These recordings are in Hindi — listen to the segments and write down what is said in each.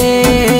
valer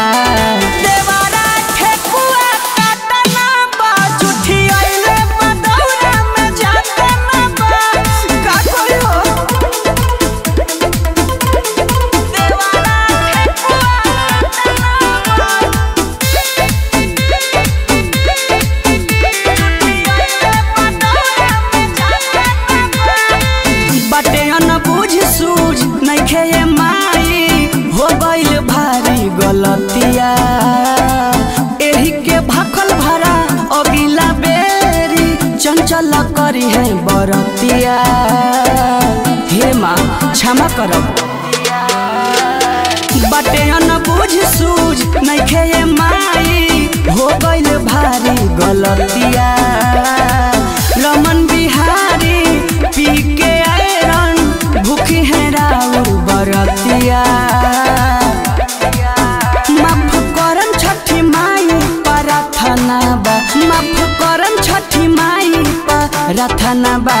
भैया के भखल भरा अबिला बेरी चंचल करी है बरतिया। हे माँ, क्षमा करब बटे न बुझ सूझ नैखे माई, हो गईल भारी गलतिया। रमन बिहारी पी के आयरन, भूखी है राउर बरतिया। माफ करम छठी माई पर रथना बा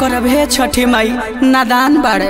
करब हे छठी माई नादान बाड़े